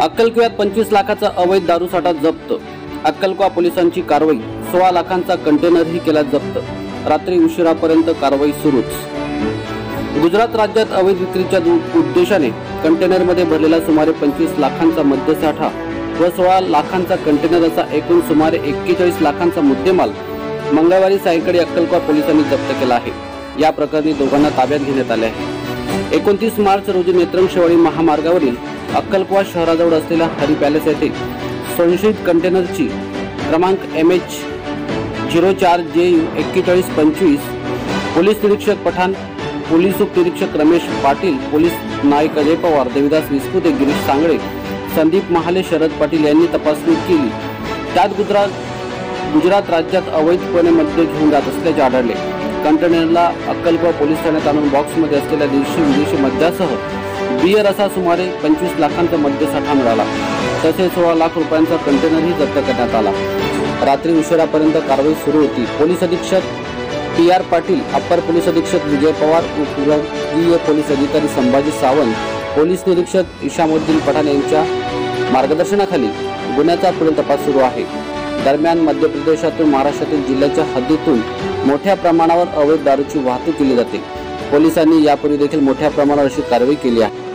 अक्कलकुव्यात पंचवीस लाखाचा अवैध दारूसाठा जप्त. अक्कलकुवा पोलिसांची कारवाई सोळा लाखांचा कंटेनरही केला जप्त. रात्री उशिरापर्यंत कारवाई सुरूच. गुजरात राज्यात अवैध विक्रीच्या उद्देशाने कंटेनरमध्ये भरलेला सुमारे पंचवीस लाखांचा मद्यसाठा व सोळा लाखांचा कंटेनर असा एकूण सुमारे एक्केचाळीस लाखांचा मुद्देमाल मंगळवारी सायंकाळी अक्कलकुवा पोलिसांनी जप्त केला आहे. या प्रकरणी दोघांना ताब्यात घेण्यात आले आहे. एकोणतीस मार्च रोजी नेत्रंग शेवाळी महामार्गावरील अक्कलकुवा शहराजवळ असलेल्या हरी पॅलेस येथे संशयित कंटेनरची क्रमांक एम एच झिरो चार जे यू एक्केचाळीस पंचवीस पोलीस निरीक्षक पठाण पोलीस उपनिरीक्षक रमेश पाटील पोलीस नायक अजय पवार देविदास विस्पुते गिरीश सांगळे संदीप महाले शरद पाटील यांनी तपासणी केली. त्यात गुजरात गुजरात राज्यात अवैधपणे मद्य घेऊन जात असल्याचे आढळले. कंटेनरला अक्कलकुवा पोलीस ठाण्यात आणून बॉक्समध्ये असलेल्या देशी विदेशी मद्यासह बियर असा सुमारे पंचवीस लाखांचा मद्यसाठा मिळाला. तसेच सोळा लाख रुपयांचा कंटेनरही जप्त करण्यात आला. रात्री उशिरापर्यंत कारवाई सुरू होती. पोलीस अधीक्षक T R Patil upper police अधीक्षक विजय पवार उपविभागीय पोलीस अधिकारी संभाजी सावंत पोलीस निरीक्षक इशामुद्दीन पठाण यांच्या मार्गदर्शनाखाली गुन्ह्याचा पुढील तपास सुरू आहे. दरम्यान मध्य प्रदेशातून महाराष्ट्रातील जिल्ह्याच्या हद्दीतून मोठ्या प्रमाणावर अवैध दारूची वाहतूक केली जाते. पोलिसांनी यापूर्वी देखील मोठ्या प्रमाणावर अशी कारवाई केली आहे.